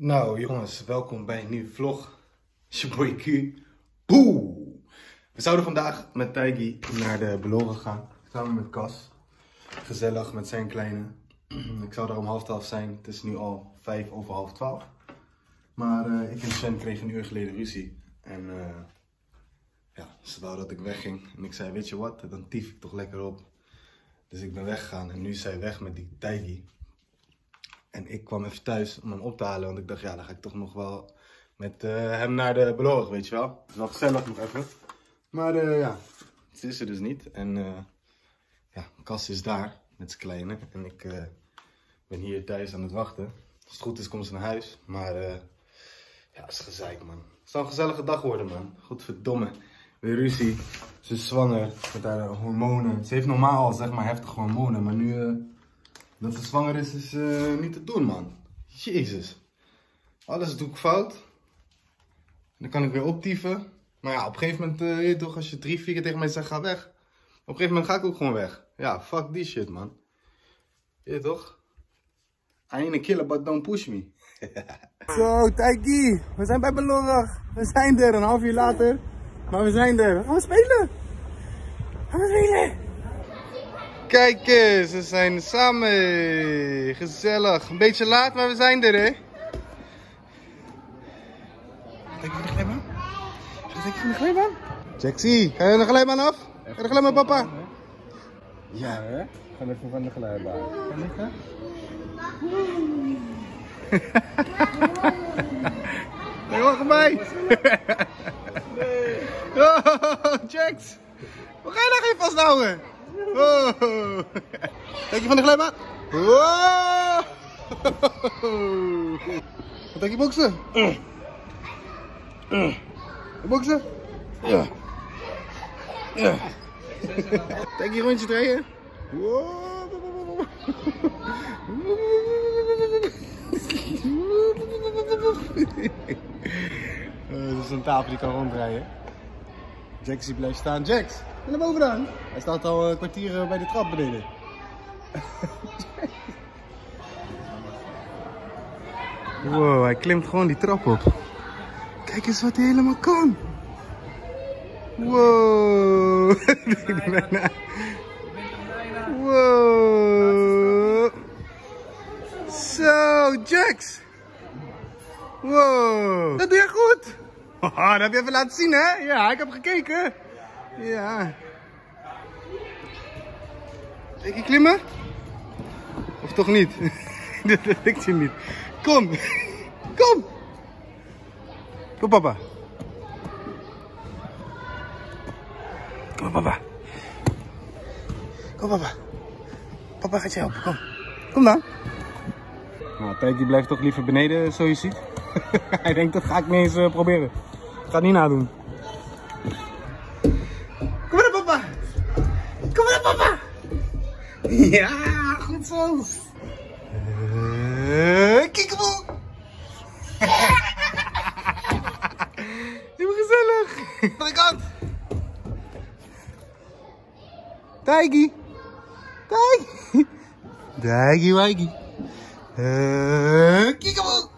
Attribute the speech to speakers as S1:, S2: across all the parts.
S1: Nou jongens, welkom bij een nieuwe vlog. It's your boy Q. Boe! We zouden vandaag met Taigi naar de Beloren gaan. Samen met Cas. Gezellig met zijn kleine. Ik zou er om half twaalf zijn. Het is nu al vijf over half twaalf. Maar eh, ik en Sven kregen een uur geleden ruzie. En eh, ja, ze wou dat ik wegging. En ik zei, weet je wat, dan tief ik toch lekker op. Dus ik ben weggegaan en nu is zij weg met die Taigi. En ik kwam even thuis om hem op te halen, want ik dacht, ja, dan ga ik toch nog wel met eh, hem naar de beloring, weet je wel. Het is wel gezellig nog even. Maar eh, ja, het is er dus niet. En eh, ja, Cas is daar met zijn kleine. En ik ben hier thuis aan het wachten. Als het goed is, komt ze naar huis. Maar ja, het is gezeik, man. Het zal een gezellige dag worden, man. Godverdomme. Weer ruzie. Ze is zwanger met haar hormonen. Ze heeft normaal al, zeg maar, heftige hormonen. Maar nu... dat ze zwanger is, is eh, niet te doen, man. Jezus. Alles doe ik fout. Dan kan ik weer optieven. Maar ja, op een gegeven moment, weet toch, als je drie, vier keer tegen mij zegt, ga weg. Op een gegeven moment ga ik ook gewoon weg. Ja, fuck die shit, man. Je toch? I ain't a killer, but don't push me. Zo, Taiki. We zijn bij Belorg. We zijn er, een half uur later. Maar we zijn er. Gaan we spelen? Gaan we spelen? Kijk eens, we zijn samen. Gezellig. Een beetje laat, maar we zijn er, hè? Denk je van de glijbaan? Denk je van de glijbaan? Jaxie, ga je de glijbaan af? Ga je de glijbaan, papa? Ja.
S2: hè? Gaan even van de glijbaan. Kan ik, hè?
S1: Nee, wacht mij. Oh, Jax. Hoe ga je daar geen vasthouden? Oh. Denk je van de glijbaan? Wow. Wat denk je boksen? Boksen? Ja. Ja. Denk je rondje draaien? Wow. Eh, dat is een tafel die kan ronddraaien. Jaxie blijft staan. Jax, naar boven dan. Hij staat al een kwartier eh, bij de trap beneden. wow, hij klimt gewoon die trap op. Kijk eens wat hij helemaal kan. Wow. wow. Zo, Jax. Wow. Dat doe je goed. Dat heb je even laten zien, hè? Ja, ik heb gekeken. Ja. Denk je klimmen? Of toch niet? dat lukt je niet. Kom. Kom. Kom, papa. Kom, papa. Kom, papa. Papa gaat je helpen, kom. Kom dan. Nou, Tijkie blijft toch liever beneden, zo je ziet. Hij denkt, dat ga ik niet eens eh, proberen. Ik ga het niet nadoen. Ja, goed zo. Uh, Kiekeboe. Super gezellig. Andere kant. Tijgie. Tijgie. Tijgie, wijgie. Uh, Kiekeboe.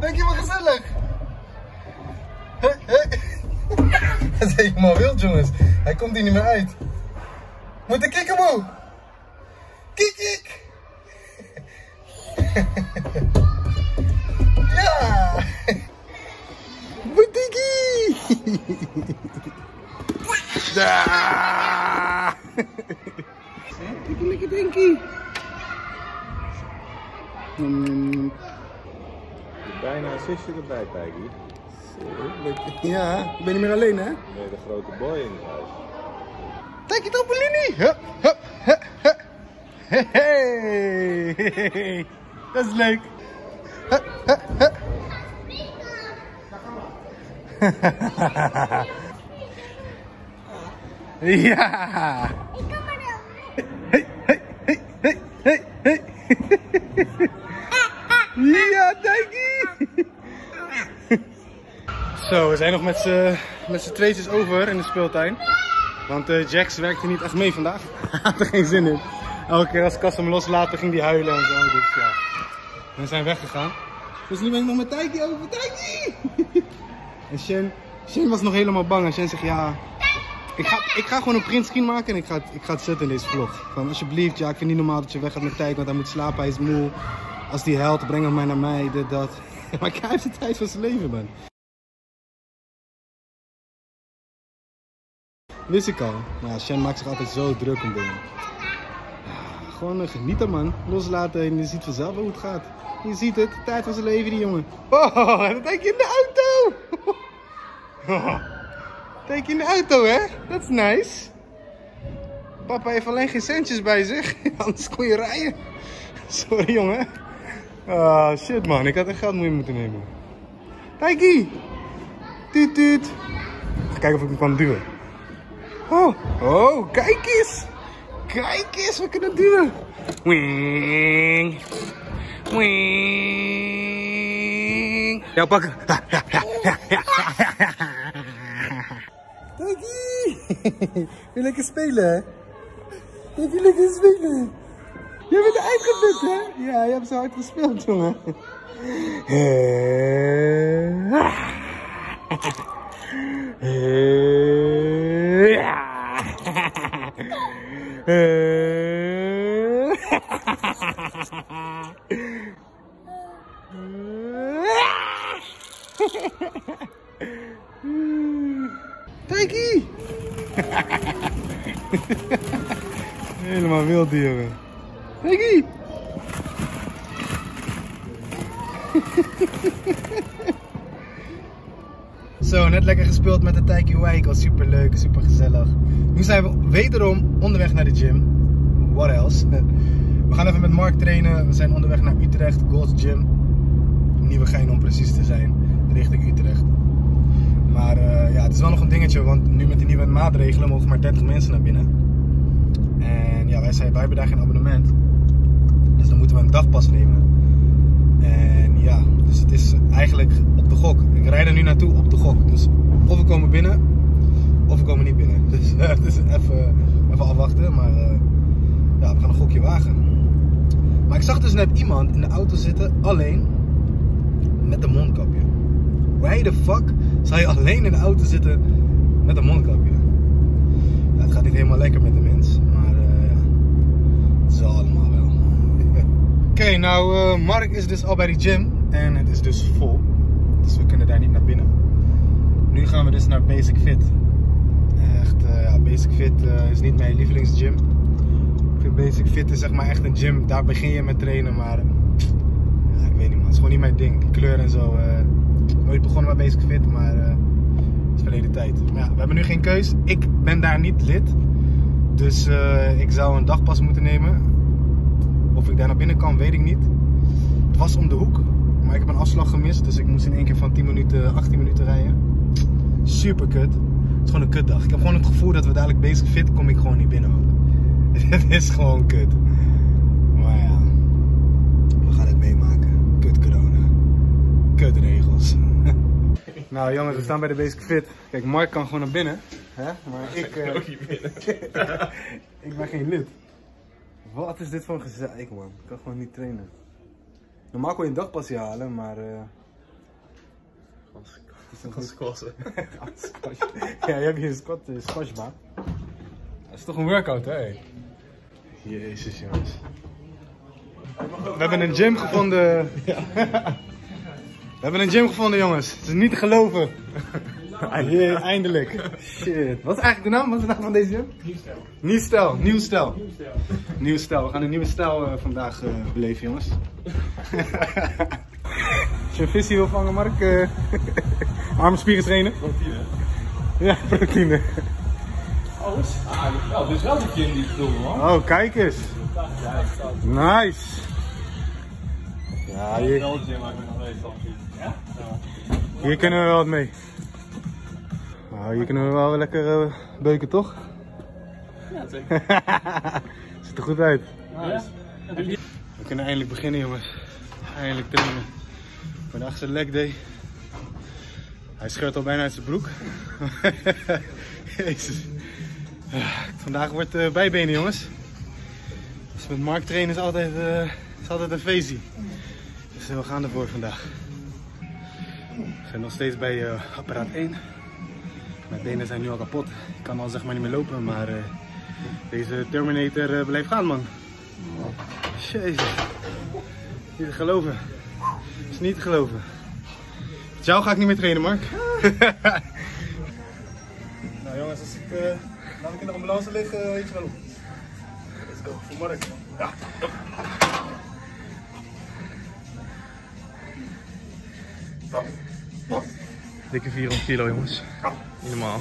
S1: Denk je wel gezellig? Dat is helemaal wild, jongens. Hij komt hier niet meer uit. Moet de kikkeboe? Kik, kik. ja. Boetiki. Daar. Lekker, lekker, denkie. Mm,
S2: Bijna een zusje erbij, Tijgie.
S1: Ja, ik ben niet meer alleen, hè?
S2: Nee, de grote boy in het huis.
S1: Kijk je trampolinie? Hup, hup, hup, hup. Hey, hey. Dat is leuk. Hup, hup, hup. Ja. Hey, hey, hey, hey, hey, hey. Ja, dankie. Zo, we zijn nog met z'n tweetjes over in de speeltuin. Want eh, Jax werkte niet echt mee vandaag. Hij had er geen zin in. Elke keer als Kas hem loslaten ging hij huilen en zo. Dus ja, we zijn weggegaan. Dus nu ben ik nog met Taiki over. Taiki! en Shen, Shen was nog helemaal bang. En Shen zegt ja, ik ga, ik ga gewoon een printscreen maken en ik ga, het, ik ga het zetten in deze vlog. Van alsjeblieft, ja, ik vind niet normaal dat je weg gaat met tijd, want hij moet slapen, hij is moe. Als die helpt, breng hem maar naar mij, dit, dat. maar hij heeft de tijd van zijn leven, man. Wist ik al. Ja, Shen maakt zich altijd zo druk om dingen. Gewoon uh, genieten, man. Loslaten en je ziet vanzelf hoe het gaat. Je ziet het, tijd van zijn leven, die jongen. Oh, dat denk je in de auto! Denk je in de auto, hè? Dat is nice. Papa heeft alleen geen centjes bij zich, anders kon je rijden. Sorry, jongen. Ah, shit, man. Ik had echt geld mee moeten nemen. Taiki! Tuut, tuut. Even kijken of ik hem kan duwen. Oh, oh, kijk eens! Kijk eens, we kunnen duwen. Wing. Wing. Ja, pakken. Ja, ja, ja, ja! Wil lekker spelen? Wil je lekker spelen? Je bent uitgeput, hè? Ja, je hebt zo hard gespeeld, jongen. Taiki! Helemaal wild die jongen. Taiki! Zo, net lekker gespeeld met de Taiki Wijk. Was super leuk, super gezellig. Nu zijn we wederom onderweg naar de gym. What else? We gaan even met Mark trainen. We zijn onderweg naar Utrecht, Gold's Gym. Nieuwegein om precies te zijn, richting Utrecht. Maar uh, ja, het is wel nog een dingetje, want nu met de nieuwe maatregelen mogen maar 30 mensen naar binnen. En ja, wij, zijn, wij hebben daar geen abonnement. Dus dan moeten we een dagpas nemen. En ja, dus het is eigenlijk op de gok. Ik rijd er nu naartoe op de gok. Dus of we komen binnen, of we komen niet binnen. Dus het is even, even afwachten, maar uh, ja, we gaan een gokje wagen. Maar ik zag dus net iemand in de auto zitten, alleen, met een mondkapje. Why the fuck zou je alleen in de auto zitten met een mondkapje? Het gaat niet helemaal lekker met de mens, maar uh, ja, het is allemaal wel. Oké, nou Mark is dus al bij de gym en het is dus vol. Dus we kunnen daar niet naar binnen. Nu gaan we dus naar Basic Fit. Echt, uh, ja, Basic Fit is niet mijn lievelingsgym. Ik vind Basic Fit is zeg maar echt een gym, daar begin je met trainen, maar ik weet niet het is gewoon niet mijn ding. Kleur en zo ooit begonnen met Basic Fit, maar uh, het is verleden tijd. Maar ja, we hebben nu geen keus. Ik ben daar niet lid. Dus uh, ik zou een dagpas moeten nemen. Of ik daar naar binnen kan, weet ik niet. Het was om de hoek, maar ik heb een afslag gemist. Dus ik moest in één keer van 10 minuten, 18 minuten rijden. Super kut. Het is gewoon een kutdag. Ik heb gewoon het gevoel dat we dadelijk Basic Fit, kom ik gewoon niet binnen ook. Het is gewoon kut. Maar ja, we gaan het meemaken. Kut corona. Kut regels. Nou jongens, we staan bij de Basic Fit. Kijk, Mark kan gewoon naar binnen. Hè? Maar ik, uh,
S2: binnen.
S1: ik ben geen lid. Wat is dit voor een gezeik man? Ik kan gewoon niet trainen. Normaal kon je een dagpasje halen, maar... Uh,
S2: Gaan squatten.
S1: ja, je hebt hier een squat, uh, squashbaan. Dat is toch een workout, hè? Jezus jongens. We hebben een gym gevonden. Ja. We hebben een gym gevonden, jongens. Het is niet te geloven. Yeah, eindelijk. Shit. Wat is eigenlijk de naam? Wat is de naam van deze gym?
S3: Nieuw stijl.
S1: Nieuw stijl. Nieuw stijl.
S3: Nieuw.
S1: We gaan een nieuwe stijl uh, vandaag uh, beleven, jongens. Als je een visie wil vangen, Mark. Uh, arme spieren trainen.
S3: Proteïne.
S1: Ja, proteïne.
S3: Alles? Ah, dit is wel een gym die ik bedoel, man.
S1: Oh, kijk eens. Nice. Ja, hier.
S3: Ja?
S1: hier kunnen we wel wat mee. Nou, hier kunnen we wel weer lekker uh, beuken, toch?
S3: Ja, zeker.
S1: Ziet er goed uit.
S3: Nice.
S1: We kunnen eindelijk beginnen, jongens. Eindelijk trainen. Vandaag is een leg day. Hij scheurt al bijna uit zijn broek. Jezus. Vandaag wordt uh, bijbenen, jongens. Dus met Mark trainen is altijd, eh, is altijd een feestje. Dus eh, we gaan ervoor vandaag. We zijn nog steeds bij eh, apparaat 1. Mijn benen zijn nu al kapot. Ik kan al zeg maar niet meer lopen, maar eh, deze Terminator eh, blijft gaan man. Jezus. Niet te geloven. is niet te geloven. Met jou ga ik niet meer trainen, Mark. nou jongens, als ik, uh, laat ik in de ambulance liggen, weet je wel. Let's go, voor Mark. Ja. Dikke 400 kilo jongens. Niet normaal.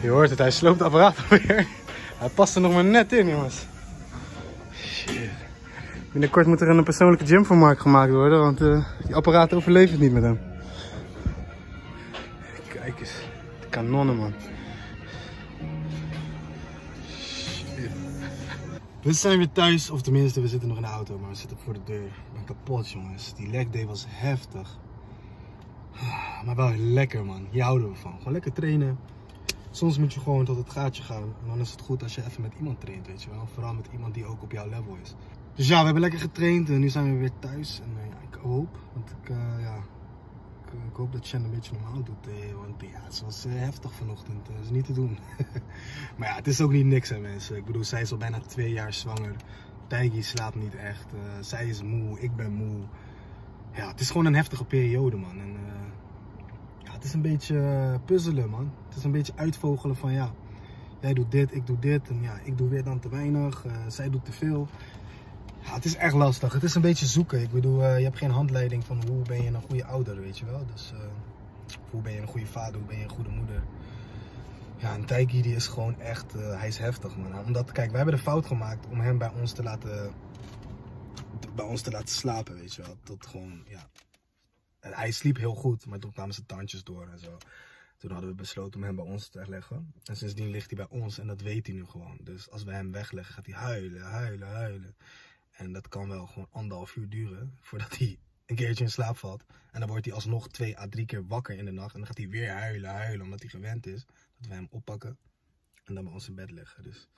S1: Je hoort het, hij sloopt het apparaat alweer. Hij past er nog maar net in, jongens. Binnenkort moet er een persoonlijke gym voor Mark gemaakt worden, want uh, die apparaat overleeft het niet met hem. Kijk eens, de kanonnen, man. We zijn weer thuis, of tenminste, we zitten nog in de auto, maar we zitten voor de deur. Ik ben kapot, jongens. Die leg day was heftig. Maar wel lekker, man. Hier houden we van. Gewoon lekker trainen. Soms moet je gewoon tot het gaatje gaan. En dan is het goed als je even met iemand traint, weet je wel. Vooral met iemand die ook op jouw level is. Dus ja, we hebben lekker getraind en nu zijn we weer thuis. En uh, ja, ik hoop, want ik, uh, ja, ik, ik, hoop dat Shen een beetje normaal doet. Eh, want ja, het was heftig vanochtend. Dat is niet te doen. maar ja, het is ook niet niks hè mensen. Ik bedoel, zij is al bijna twee jaar zwanger. Tijgi slaapt niet echt. zij is moe, ik ben moe. Ja, het is gewoon een heftige periode man. En, is een beetje puzzelen man. Het is een beetje uitvogelen van ja, jij doet dit, ik doe dit. En ja, ik doe weer dan te weinig. zij doet te veel. Ja, het is echt lastig. Het is een beetje zoeken. Ik bedoel, uh, je hebt geen handleiding van hoe ben je een goede ouder, weet je wel. Dus hoe ben je een goede vader, hoe ben je een goede moeder. Ja, en Taiki die is gewoon echt, hij is heftig man. Omdat, kijk, wij hebben de fout gemaakt om hem bij ons te laten, bij ons te laten slapen, weet je wel. Tot gewoon, ja. Hij sliep heel goed, maar toen kwamen zijn tandjes door en zo. Toen hadden we besloten om hem bij ons te leggen. En sindsdien ligt hij bij ons en dat weet hij nu gewoon. Dus als we hem wegleggen, gaat hij huilen, huilen, huilen. En dat kan wel gewoon anderhalf uur duren voordat hij een keertje in slaap valt. En dan wordt hij alsnog twee à drie keer wakker in de nacht. En dan gaat hij weer huilen, huilen, omdat hij gewend is dat we hem oppakken. En dan bij ons in bed leggen. Dus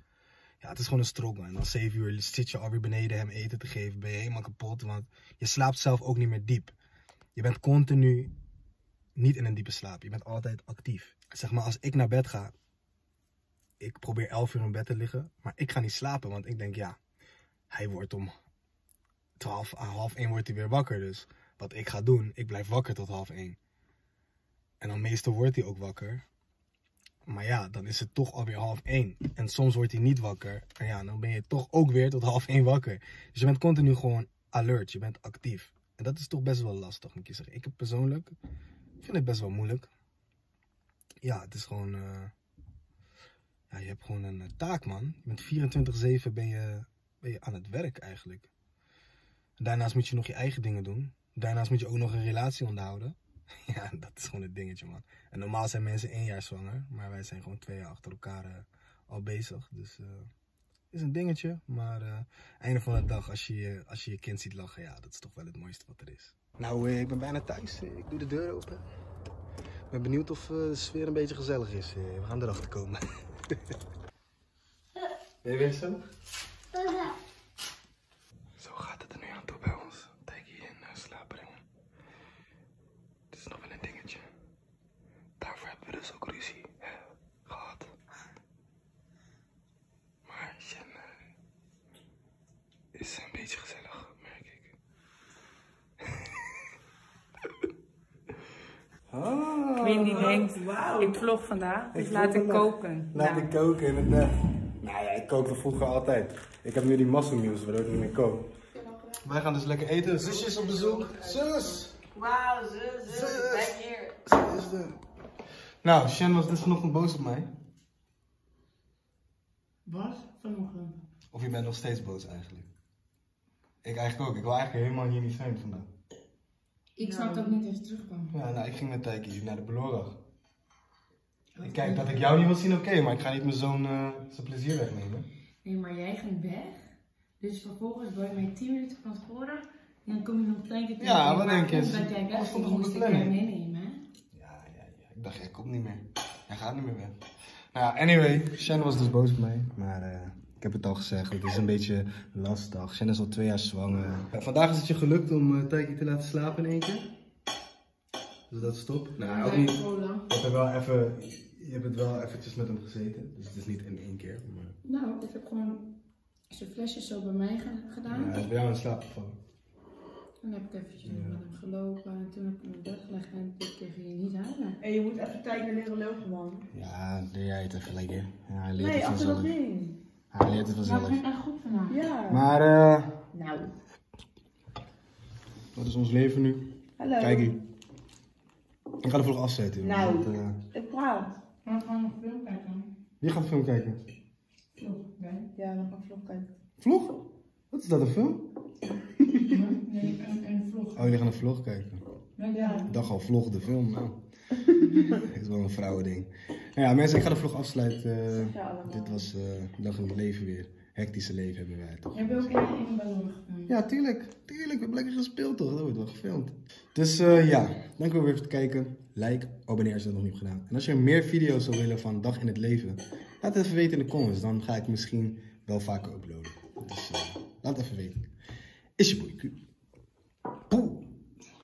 S1: ja, het is gewoon een struggle. En dan zeven uur zit je alweer beneden hem eten te geven. Ben je helemaal kapot, want je slaapt zelf ook niet meer diep. Je bent continu niet in een diepe slaap. Je bent altijd actief. Zeg maar, als ik naar bed ga, ik probeer elf uur in bed te liggen. Maar ik ga niet slapen, want ik denk, ja, hij wordt om 12, half 1 wordt hij weer wakker. Dus wat ik ga doen, ik blijf wakker tot half 1. En dan meestal wordt hij ook wakker. Maar ja, dan is het toch alweer half 1. En soms wordt hij niet wakker. En ja, dan ben je toch ook weer tot half 1 wakker. Dus je bent continu gewoon alert. Je bent actief. En dat is toch best wel lastig, moet je zeggen. Ik heb persoonlijk, vind het best wel moeilijk. Ja, het is gewoon... Uh, ja, je hebt gewoon een uh, taak, man. Je bent 24-7 ben je ben je aan het werk eigenlijk. Daarnaast moet je nog je eigen dingen doen. Daarnaast moet je ook nog een relatie onderhouden. ja, dat is gewoon het dingetje, man. En normaal zijn mensen één jaar zwanger, maar wij zijn gewoon twee jaar achter elkaar uh, al bezig. Dus is een dingetje, maar uh, einde van de dag, als je, als je je kind ziet lachen, ja, dat is toch wel het mooiste wat er is. Nou, ik ben bijna thuis. Ik doe de deur open. Ik ben benieuwd of de sfeer een beetje gezellig is. We gaan erachter komen. ben je weer zo? Zo gaat het er nu aan toe bij ons. Tijgie in uh, slaap brengen. Het is nog wel een dingetje. Daarvoor hebben we dus ook ruzie hè, gehad. Maar Shen uh, is een beetje gezellig, merk ik.
S4: Ah, Wie die denkt, wow. ik vlog vandaag, dus
S1: Ik
S4: laat
S1: vlog
S4: ik
S1: vandaag.
S4: koken.
S1: Laat
S4: Nou,
S1: ik koken in het net. Nou ja, ik kookte vroeger altijd. Ik heb nu die muscle meals, waardoor ik niet meer kook. Wij gaan dus lekker eten. Zusje is op bezoek. Zus!
S4: Wauw, zus, zus,
S1: Zus.
S4: ben hier.
S1: Is het. Nou, Shen was dus vanochtend boos op mij.
S5: Was vanochtend.
S1: Of je bent nog steeds boos eigenlijk? Ik eigenlijk ook. Ik wil eigenlijk helemaal hier niet zijn vandaag.
S5: Ik snap dat ik niet eens terugkwam.
S1: Ja, nou, ik ging met Taiki naar de Belorag. Kijk, dat ik jou niet wil zien, oké, maar ik ga niet mijn zoon eh, zijn plezier wegnemen.
S5: Nee, maar jij ging weg. Dus vervolgens word je mij 10 minuten van tevoren. En dan kom je nog twee keer terug.
S1: Ja, wat
S5: Maar
S1: denk je?
S5: Omdat jij
S1: Dat
S5: weg
S1: stond op
S5: moest
S1: de
S5: ik
S1: planning?
S5: meenemen. hè?
S1: Ja, ja, ja. Ik dacht, jij komt niet meer. Hij gaat niet meer weg. Nou ja, anyway, Shen was dus boos op mij. Maar eh, ik heb het al gezegd, het is een beetje lastig. Shen is al twee jaar zwanger. Ja, vandaag is het je gelukt om uh, Taiki te laten slapen in één keer. Dus dat stopt. Nou, ook niet. hebt, er wel even, je hebt het wel eventjes met hem gezeten. Dus het is niet in één keer. Maar
S5: Nou, ik heb gewoon zijn flesjes zo bij mij ge- gedaan.
S1: ja, hij is bij jou in slaap gevallen.
S5: Toen heb ik eventjes met hem gelopen. En toen heb ik hem in bed gelegd. En toen kreeg hij niet huilen.
S4: En je moet even tijd naar leren lopen, man.
S1: Ja, doe jij het even lekker. Ja, hij leert
S4: Nee,
S1: het
S4: achter dat ding.
S1: Hij leert het vanzelf.
S5: het ging echt goed vandaag.
S4: Ja.
S1: Maar eh,
S4: Nou.
S1: wat is ons leven nu?
S4: Hallo.
S1: Kijk hier. Ik ga de vlog afzetten.
S4: Nou.
S1: want, eh,
S4: Ik praat.
S5: Maar we gaan nog film kijken.
S1: wie gaat de film kijken?
S5: Vlog.
S4: Ja, we gaan vlog kijken.
S1: Vlog? Wat is dat, een film?
S5: Nee, een, een vlog.
S1: Oh, jullie gaan een vlog kijken.
S5: Ja.
S1: Ik dacht al, vlog de film. Nou. Het is wel een vrouwending. Nou ja, mensen, ik ga de vlog afsluiten. Dit was eh dag in het leven weer. Hectische leven hebben wij toch.
S5: Heb je ook in een ballon?
S1: Ja, tuurlijk. Tuurlijk. We hebben lekker gespeeld toch? Dat wordt wel gefilmd. Dus eh, ja, dank u wel weer voor het kijken. Like, abonneer als je dat nog niet hebt gedaan. En als je meer video's zou willen van dag in het leven, laat het even weten in de comments. Dan ga ik misschien wel vaker uploaden. Dus eh, laat het even weten. Is je boy Q.